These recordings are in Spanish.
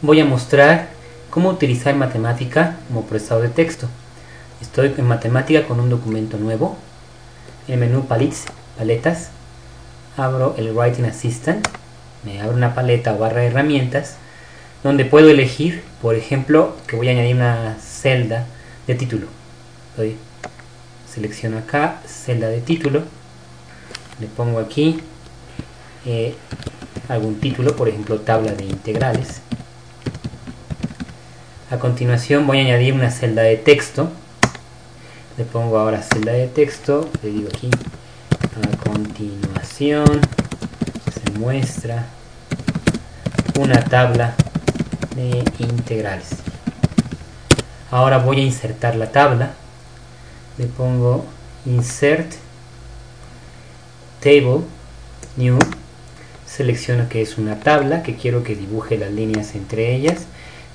voy a mostrar cómo utilizar matemática como procesador de texto. Estoy en matemática con un documento nuevo. En el menú palettes, paletas, abro el Writing Assistant. Me abre una paleta o barra de herramientas donde puedo elegir, por ejemplo, que voy a añadir una celda de título. Selecciono acá, celda de título. Le pongo aquí eh, algún título, por ejemplo, tabla de integrales. A continuación voy a añadir una celda de texto. Le pongo ahora celda de texto, le digo aquí, a continuación se muestra una tabla de integrales. Ahora voy a insertar la tabla. Le pongo insert table new. Selecciono que es una tabla que quiero que dibuje las líneas entre ellas,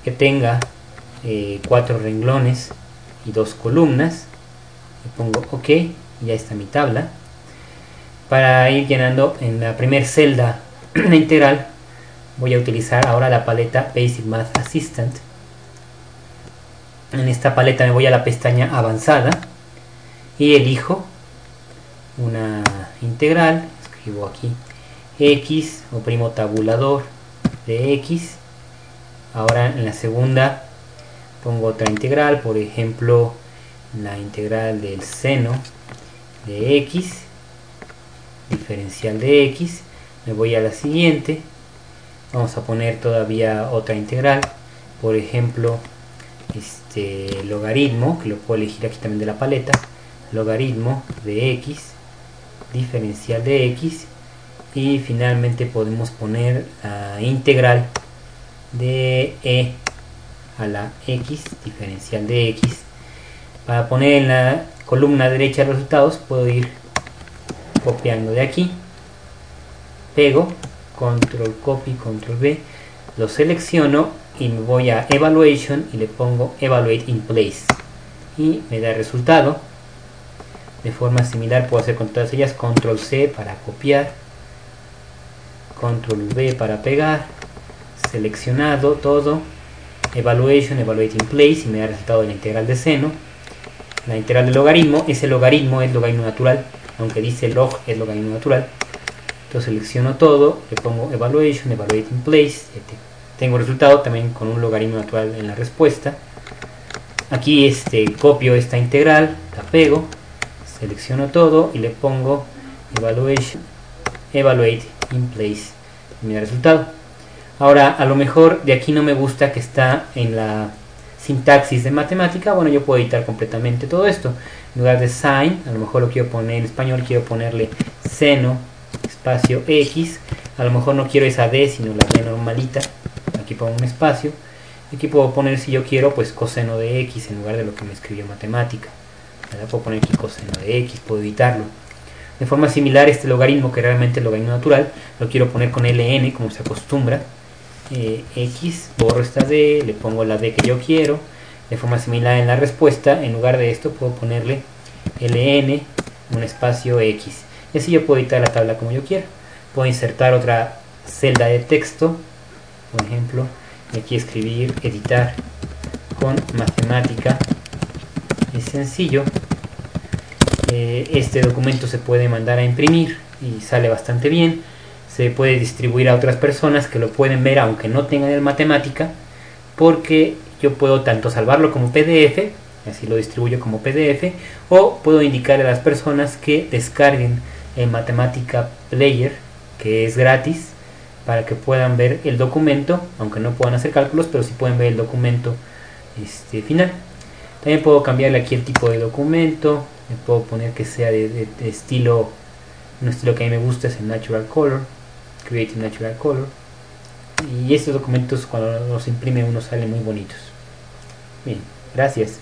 que tenga eh, cuatro renglones y dos columnas. Le pongo ok ya está mi tabla. Para ir llenando en la primera celda integral voy a utilizar ahora la paleta Basic Math Assistant. En esta paleta me voy a la pestaña avanzada y elijo una integral escribo aquí x oprimo tabulador de x. Ahora en la segunda pongo otra integral, por ejemplo la integral del seno de x, diferencial de x, me voy a la siguiente, vamos a poner todavía otra integral, por ejemplo este logaritmo, que lo puedo elegir aquí también de la paleta, logaritmo de x, diferencial de x, y finalmente podemos poner la integral de e a la x, diferencial de x. Para poner en la columna derecha resultados, puedo ir copiando de aquí, pego, control copy, control V, lo selecciono y me voy a evaluation y le pongo evaluate in place. Y me da resultado. De forma similar puedo hacer con todas ellas control C para copiar control V para pegar seleccionado todo evaluation, evaluating place y me da el resultado de la integral de seno. La integral del logaritmo, ese logaritmo es logaritmo natural, aunque dice log es logaritmo natural. Entonces selecciono todo, le pongo evaluation, evaluating place, tengo resultado también con un logaritmo natural en la respuesta. Aquí este, copio esta integral, la pego, selecciono todo y le pongo evaluation, evaluate in place y me da el resultado. Ahora, a lo mejor de aquí no me gusta que está en la sintaxis de matemática, bueno, yo puedo editar completamente todo esto. En lugar de sin, a lo mejor lo quiero poner en español, quiero ponerle seno, espacio x. A lo mejor no quiero esa d, sino la d normalita. Aquí pongo un espacio. Aquí puedo poner, si yo quiero, pues coseno de x en lugar de lo que me escribió matemática. Puedo poner aquí coseno de x, puedo editarlo. De forma similar, este logaritmo, que realmente es logaritmo natural, lo quiero poner con ln, como se acostumbra eh, X, borro esta D, le pongo la D que yo quiero, de forma similar en la respuesta, en lugar de esto puedo ponerle LN, un espacio X. Y así yo puedo editar la tabla como yo quiera. Puedo insertar otra celda de texto, por ejemplo, aquí escribir, editar con matemática. Es sencillo. Eh, este documento se puede mandar a imprimir y sale bastante bien se puede distribuir a otras personas que lo pueden ver aunque no tengan el matemática porque yo puedo tanto salvarlo como PDF así lo distribuyo como PDF o puedo indicar a las personas que descarguen el matemática player que es gratis para que puedan ver el documento aunque no puedan hacer cálculos pero sí pueden ver el documento este, final. También puedo cambiarle aquí el tipo de documento me puedo poner que sea de, de estilo un estilo que a mí me gusta es el natural color Create Natural Color. Y estos documentos cuando los imprime uno salen muy bonitos. Bien, gracias.